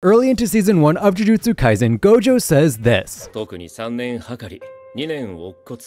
Early into season 1 of Jujutsu Kaisen, Gojo says this 特に3年計り2年乙骨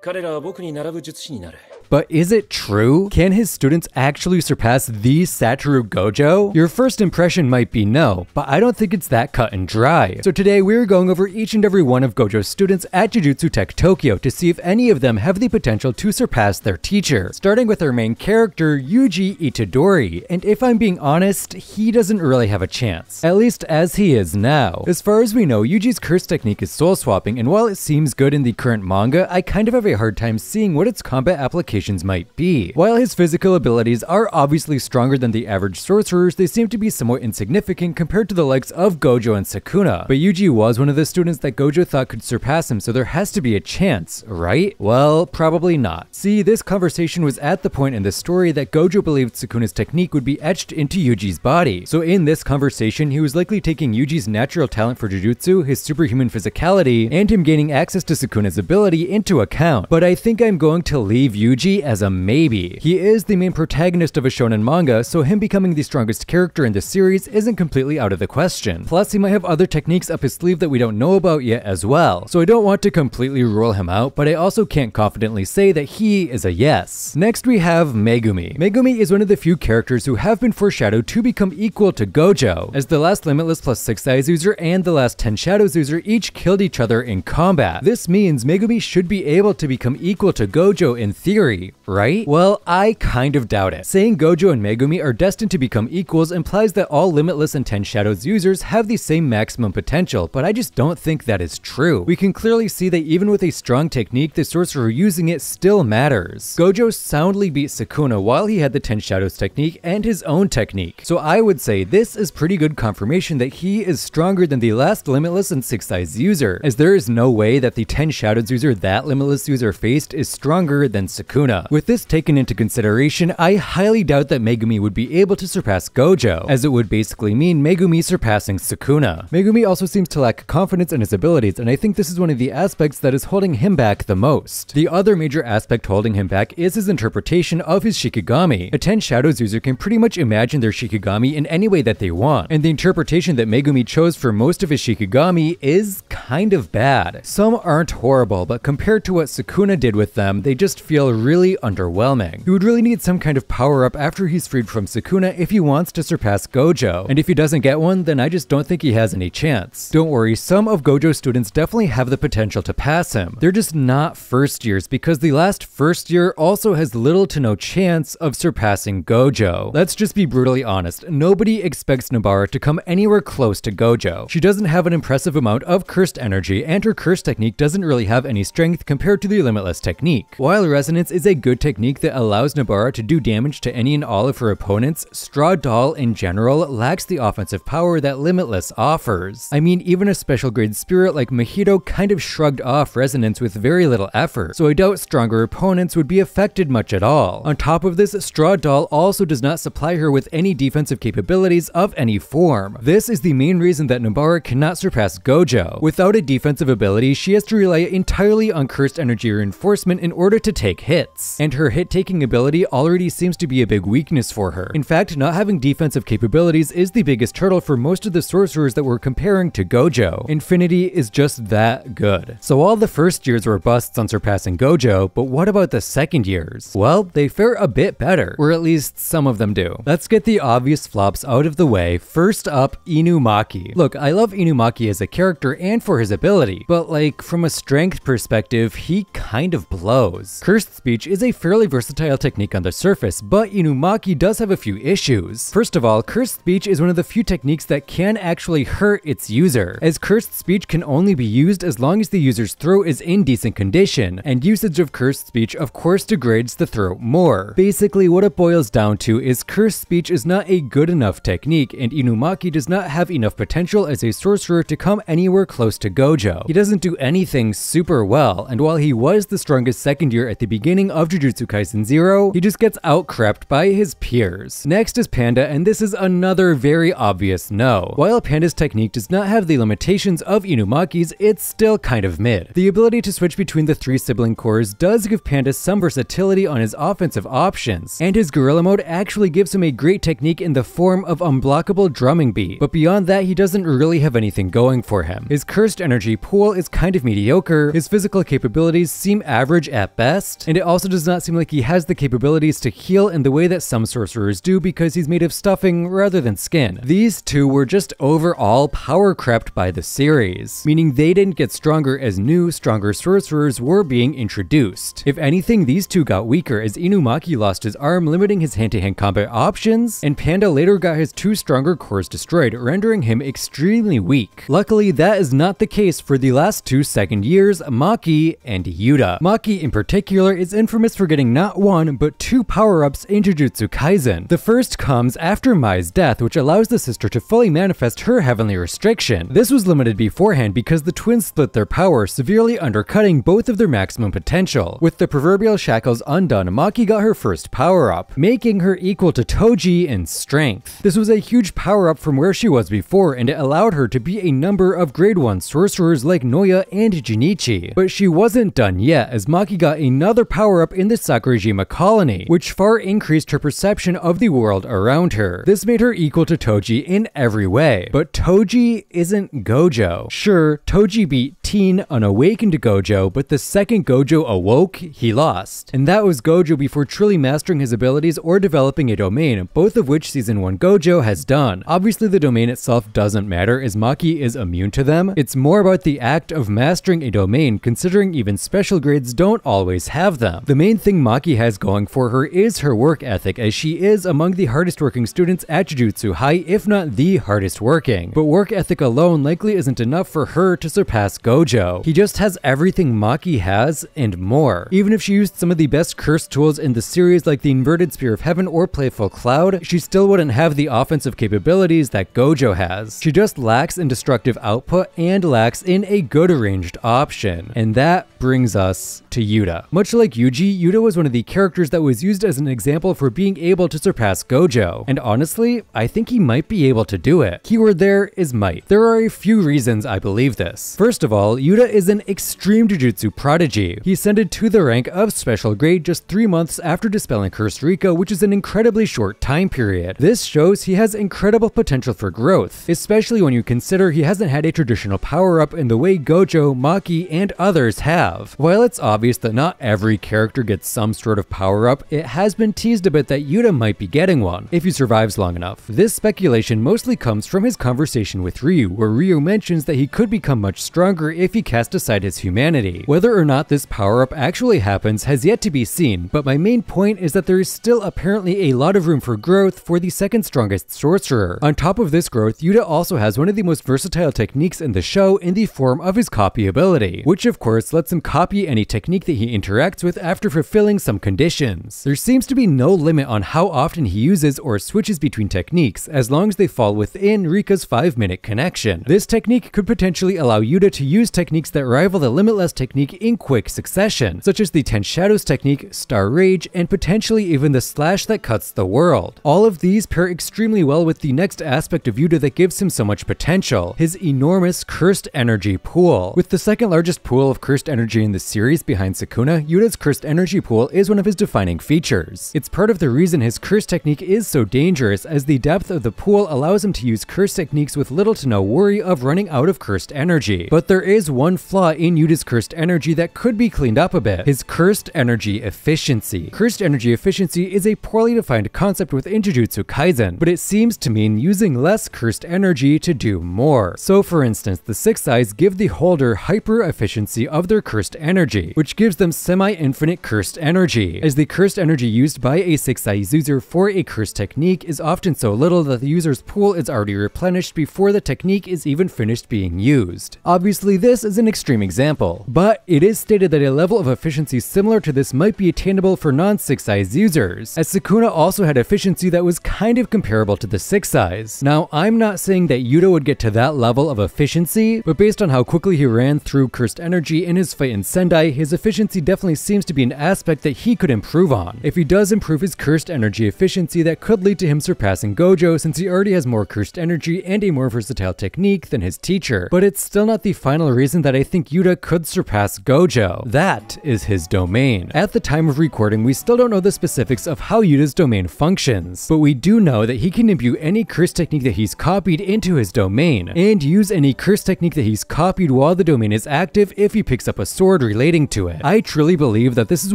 彼らは僕に並ぶ術師になる But is it true? Can his students actually surpass the Satoru Gojo? Your first impression might be no, but I don't think it's that cut and dry. So today we're going over each and every one of Gojo's students at Jujutsu Tech Tokyo to see if any of them have the potential to surpass their teacher. Starting with our main character, Yuji Itadori, and if I'm being honest, he doesn't really have a chance. At least as he is now. As far as we know, Yuji's curse technique is soul swapping, and while it seems good in the current manga, I kind of have a hard time seeing what its combat application might be. While his physical abilities are obviously stronger than the average sorcerers, they seem to be somewhat insignificant compared to the likes of Gojo and Sukuna. But Yuji was one of the students that Gojo thought could surpass him, so there has to be a chance, right? Well, probably not. See, this conversation was at the point in the story that Gojo believed Sukuna's technique would be etched into Yuji's body. So in this conversation, he was likely taking Yuji's natural talent for Jujutsu, his superhuman physicality, and him gaining access to Sukuna's ability into account. But I think I'm going to leave Yuji as a maybe. He is the main protagonist of a shonen manga, so him becoming the strongest character in the series isn't completely out of the question. Plus, he might have other techniques up his sleeve that we don't know about yet as well, so I don't want to completely rule him out, but I also can't confidently say that he is a yes. Next we have Megumi. Megumi is one of the few characters who have been foreshadowed to become equal to Gojo, as the last Limitless plus 6 Eyes user and the last 10 Shadows user each killed each other in combat. This means Megumi should be able to become equal to Gojo in theory, Italy right? Well, I kind of doubt it. Saying Gojo and Megumi are destined to become equals implies that all Limitless and 10 Shadows users have the same maximum potential, but I just don't think that is true. We can clearly see that even with a strong technique, the sorcerer using it still matters. Gojo soundly beat Sukuna while he had the 10 Shadows technique and his own technique, so I would say this is pretty good confirmation that he is stronger than the last Limitless and 6 Eyes user, as there is no way that the 10 Shadows user that Limitless user faced is stronger than Sukuna. With this taken into consideration, I highly doubt that Megumi would be able to surpass Gojo, as it would basically mean Megumi surpassing Sukuna. Megumi also seems to lack confidence in his abilities, and I think this is one of the aspects that is holding him back the most. The other major aspect holding him back is his interpretation of his Shikigami. A 10 Shadows user can pretty much imagine their Shikigami in any way that they want, and the interpretation that Megumi chose for most of his Shikigami is kind of bad. Some aren't horrible, but compared to what Sukuna did with them, they just feel really underwhelming. He would really need some kind of power up after he's freed from Sukuna if he wants to surpass Gojo, and if he doesn't get one, then I just don't think he has any chance. Don't worry, some of Gojo's students definitely have the potential to pass him. They're just not first years because the last first year also has little to no chance of surpassing Gojo. Let's just be brutally honest, nobody expects Nobara to come anywhere close to Gojo. She doesn't have an impressive amount of cursed energy, and her curse technique doesn't really have any strength compared to the Limitless technique. While Resonance is a good technique that allows Nobara to do damage to any and all of her opponents, Straw Doll in general lacks the offensive power that Limitless offers. I mean, even a special grade spirit like Mahito kind of shrugged off Resonance with very little effort, so I doubt stronger opponents would be affected much at all. On top of this, Straw Doll also does not supply her with any defensive capabilities of any form. This is the main reason that Nobara cannot surpass Gojo. Without a defensive ability, she has to rely entirely on cursed energy reinforcement in order to take hits hits, and her hit-taking ability already seems to be a big weakness for her. In fact, not having defensive capabilities is the biggest hurdle for most of the sorcerers that we're comparing to Gojo. Infinity is just that good. So all the first years were busts on surpassing Gojo, but what about the second years? Well, they fare a bit better, or at least some of them do. Let's get the obvious flops out of the way. First up, Inumaki. Look, I love Inumaki as a character and for his ability, but like from a strength perspective, he kind of blows. Cursed speech is a fairly versatile technique on the surface, but Inumaki does have a few issues. First of all, cursed speech is one of the few techniques that can actually hurt its user, as cursed speech can only be used as long as the user's throat is in decent condition, and usage of cursed speech of course degrades the throat more. Basically, what it boils down to is cursed speech is not a good enough technique, and Inumaki does not have enough potential as a sorcerer to come anywhere close to Gojo. He doesn't do anything super well, and while he was the strongest second year at the beginning of Jujutsu Kaisen Zero, he just gets outcrept by his peers. Next is Panda, and this is another very obvious no. While Panda's technique does not have the limitations of Inumaki's, it's still kind of mid. The ability to switch between the three sibling cores does give Panda some versatility on his offensive options, and his Gorilla mode actually gives him a great technique in the form of unblockable drumming beat, but beyond that he doesn't really have anything going for him. His cursed energy pool is kind of mediocre, his physical capabilities seem average at best, and it also does not seem like he has the capabilities to heal in the way that some sorcerers do because he's made of stuffing rather than skin. These two were just overall power crept by the series, meaning they didn't get stronger as new, stronger sorcerers were being introduced. If anything, these two got weaker as Inumaki lost his arm, limiting his hand-to-hand -hand combat options, and Panda later got his two stronger cores destroyed, rendering him extremely weak. Luckily, that is not the case for the last two second years, Maki and Yuta. Maki in particular is infamous for getting not one, but two power-ups in Jujutsu Kaisen. The first comes after Mai's death, which allows the sister to fully manifest her heavenly restriction. This was limited beforehand because the twins split their power, severely undercutting both of their maximum potential. With the proverbial shackles undone, Maki got her first power-up, making her equal to Toji in strength. This was a huge power-up from where she was before, and it allowed her to be a number of grade 1 sorcerers like Naoya and Junichi. But she wasn't done yet, as Maki got another power-up in the Sakurajima colony, which far increased her perception of the world around her. This made her equal to Toji in every way, but Toji isn't Gojo. Sure, Toji beat Teen unawakened Gojo, but the second Gojo awoke, he lost. And that was Gojo before truly mastering his abilities or developing a domain, both of which Season 1 Gojo has done. Obviously the domain itself doesn't matter as Maki is immune to them, it's more about the act of mastering a domain considering even special grades don't always have them. The main thing Maki has going for her is her work ethic as she is among the hardest working students at Jujutsu High if not the hardest working. But work ethic alone likely isn't enough for her to surpass Gojo. He just has everything Maki has and more. Even if she used some of the best curse tools in the series like the Inverted Spear of Heaven or Playful Cloud, she still wouldn't have the offensive capabilities that Gojo has. She just lacks in destructive output and lacks in a good arranged option. And that brings us to Yuta. Much like Yuji, Yuta was one of the characters that was used as an example for being able to surpass Gojo. And honestly, I think he might be able to do it. Keyword there is might. There are a few reasons I believe this. First of all, Yuta is an extreme Jujutsu prodigy. He ascended to the rank of special grade just three months after dispelling Cursed Rika, which is an incredibly short time period. This shows he has incredible potential for growth, especially when you consider he hasn't had a traditional power-up in the way Gojo, Maki, and others have. While it's obvious that not every character gets some sort of power-up, it has been teased a bit that Yuta might be getting one, if he survives long enough. This speculation mostly comes from his conversation with Ryu, where Ryu mentions that he could become much stronger if he cast aside his humanity. Whether or not this power-up actually happens has yet to be seen, but my main point is that there is still apparently a lot of room for growth for the second strongest sorcerer. On top of this growth, Yuta also has one of the most versatile techniques in the show in the form of his copy ability, which of course lets him copy any technique that he interacts with after fulfilling some conditions. There seems to be no limit on how often he uses or switches between techniques, as long as they fall within Rika's 5 minute connection. This technique could potentially allow Yuta to use techniques that rival the Limitless technique in quick succession, such as the Ten Shadows technique, Star Rage, and potentially even the Slash that cuts the world. All of these pair extremely well with the next aspect of Yuta that gives him so much potential, his enormous cursed energy pool. With the second largest pool of cursed energy in the series behind Sukuna, Yuta's cursed energy pool is one of his defining features. It's part of the reason his curse technique is so dangerous as the depth of the pool allows him to use curse techniques with little to no worry of running out of cursed energy. But there is one flaw in Yuta's cursed energy that could be cleaned up a bit, his cursed energy efficiency. Cursed energy efficiency is a poorly defined concept within Jujutsu Kaisen, but it seems to mean using less cursed energy to do more. So for instance, the Six Eyes give the holder hyper efficiency of their cursed energy, which gives them semi-infinite cursed energy, as the cursed energy used by a Six Eyes user for a cursed technique is often so little that the user's pool is already replenished before the technique is even finished being used. Obviously this is an extreme example, but it is stated that a level of efficiency similar to this might be attainable for non-Six Eyes users, as Sukuna also had efficiency that was kind of comparable to the Six Eyes. Now, I'm not saying that Yuta would get to that level of efficiency, but based on how quickly he ran through cursed energy in his fight in Sendai, his efficiency definitely seems to be an aspect that he could improve on. If he does improve his cursed energy efficiency, that could lead to him surpassing Gojo since he already has more cursed energy and a more versatile technique than his teacher. But it's still not the final reason that I think Yuta could surpass Gojo. That is his domain. At the time of recording, we still don't know the specifics of how Yuta's domain functions, but we do know that he can imbue any curse technique that he's copied into his domain, and use any curse technique that he's copied while the domain is active if he picks up a sword relating to it. I truly believe that this is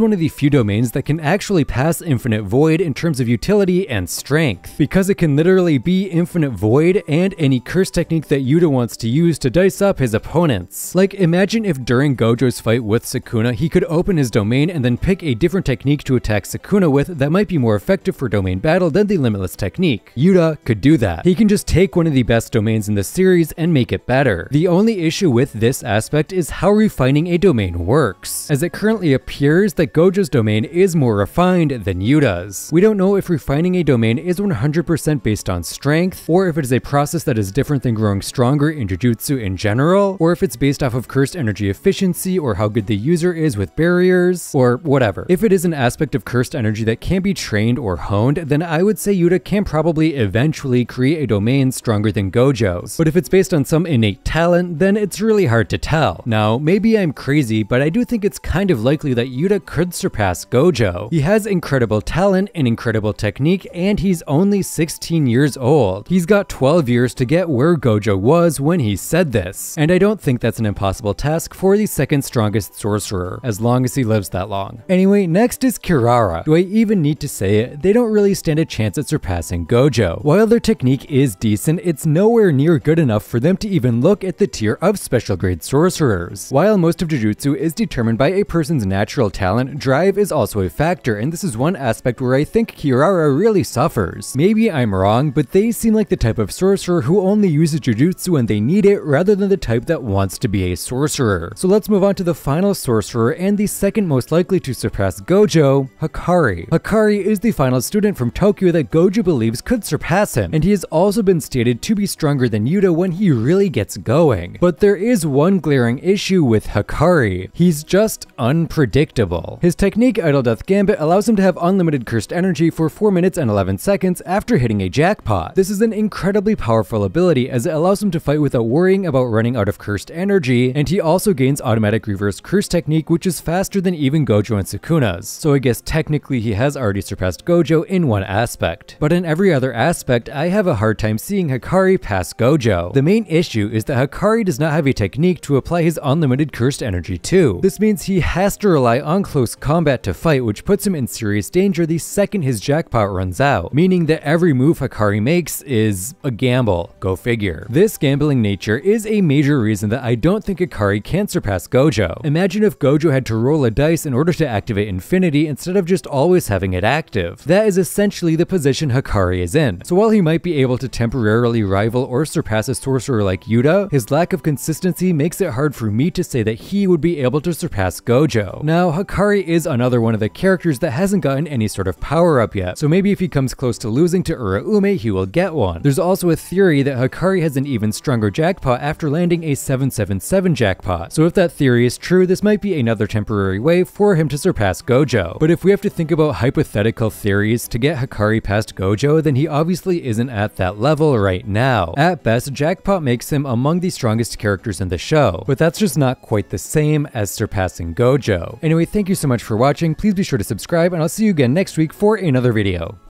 one of the few domains that can actually pass Infinite Void in terms of utility and strength, because it can literally be Infinite Void and any curse technique that Yuta wants to use to dice up his opponents. Like imagine if during Gojo's fight with Sukuna, he could open his domain and then pick a different technique to attack Sukuna with that might be more effective for domain battle than the Limitless technique. Yuta could do that. He can just take one of the best domains in the series and make it better. The only issue with this aspect is how refining a domain works, as it currently appears that Gojo's domain is more refined than Yuta's. We don't know if refining a domain is 100% based on strength, or if it is a process that is different than growing stronger in Jujutsu in general, or if it's based off of cursed energy efficiency or how good the user is with barriers, or whatever. If it is an aspect of cursed energy that can be trained or honed, then I would say Yuta can probably eventually create a domain stronger than Gojo's. But if it's based on some innate talent, then it's really hard to tell. Now, maybe I'm crazy, but I do think it's kind of likely that Yuta could surpass Gojo. He has incredible talent and incredible technique, and he's only 16 years old. He's got 12 years to get where Gojo was when he said this, and I don't think that's an impossible task for the second strongest sorcerer, as long as he lives that long. Anyway, next is Kirara. Do I even need to say it? They don't really stand a chance at surpassing Gojo. While their technique is decent, it's nowhere near good enough for them to even look at the tier of special grade sorcerers. While most of Jujutsu is determined by a person's natural talent, drive is also a factor, and this is one aspect where I think Kirara really suffers. Maybe I'm wrong, but they seem like the type of sorcerer who only uses Jujutsu when they need it rather than the type that wants to be a sorcerer. So let's move on to the final sorcerer and the second most likely to surpass Gojo, Hakari. Hakari is the final student from Tokyo that Gojo believes could surpass him, and he has also been stated to be stronger than Yuta when he really gets going. But there is one glaring issue with Hakari. He's just unpredictable. His technique Idle Death Gambit allows him to have unlimited cursed energy for 4 minutes and 11 seconds after hitting a jackpot. This is an incredibly powerful ability as it allows him to fight without worrying about running out of cursed energy, and he also gains automatic reverse curse technique which is faster than even Gojo and Sukuna's. So I guess technically he has already surpassed Gojo in one aspect. But in every other aspect, I have a hard time seeing Hakari pass Gojo. The main issue is that Hakari does not have a technique to apply his unlimited cursed energy to. This means he has to rely on close combat to fight, which puts him in serious danger the second his jackpot runs out, meaning that every move Hakari makes is a gamble. Go figure. This gambling nature is a major reason that I don't think Hakari can surpass Gojo. Imagine if Gojo had to roll a dice in order to activate Infinity instead of just always having it active. That is essentially the position Hakari is in. So while he might be able to temporarily rival or surpass a sorcerer like Yuta, his lack of consistency makes it hard for me to say that he would be able to surpass Gojo. Now, Hakari is another one of the characters that hasn't gotten any sort of power up yet, so maybe if he comes close to losing to Uraume, he will get one. There's also a theory that Hakari has an even stronger jackpot after landing a 777 jackpot, so if that theory is true, this might be another temporary way for him to surpass Gojo. But if we have to think about hypothetical theories to get Hakari past Gojo, then he obviously isn't at that level right now. At best, Jackpot makes him among the strongest characters in the show, but that's just not quite the same as surpassing Gojo. Anyway, thank you so much for watching, please be sure to subscribe, and I'll see you again next week for another video.